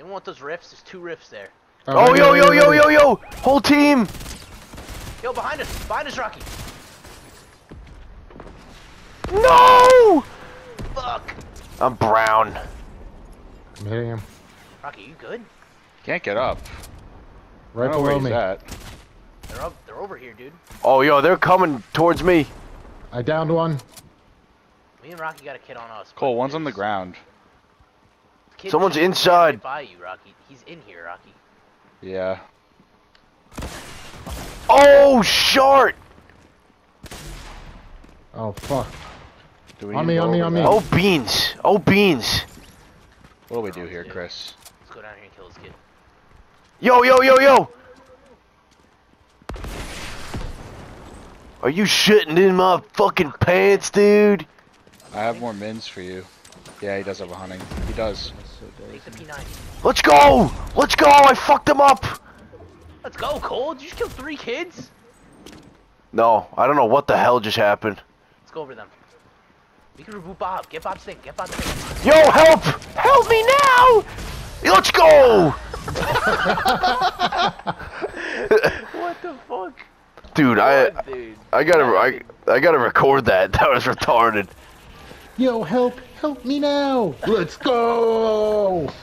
Anyone want those rifts? There's two rifts there. Oh, oh ready, yo, yo, yo, yo, yo! Whole team! Yo, behind us! Behind us, Rocky! No! Fuck! I'm brown. I'm hitting him. Rocky, you good? Can't get up. Right I don't know where below he's me. at. They're up. They're over here, dude. Oh, yo, they're coming towards me. I downed one. Me and Rocky got a kid on us. Cole, one's on the ground. Kid Someone's inside. By you, Rocky. He's in here, Rocky. Yeah. Oh, short! Oh fuck. Do we On me, on me, on me. Oh, beans. Oh, beans. What do we do here, Chris? Let's go down here and kill this kid. Yo, yo, yo, yo! Are you shitting in my fucking pants, dude? I have more mins for you. Yeah, he does have a hunting. He does. Take the P90. Let's go! Let's go! I fucked him up! Let's go, Cole. Did you just kill three kids? No, I don't know what the hell just happened. Let's go over them. We can reboot Bob. Get Bob Stink. Get Bob Stink. Yo, help! Help me now! Let's go! what the fuck? Dude, I dude? I gotta I, I gotta record that. That was retarded. Yo, help! Help me now! Let's go!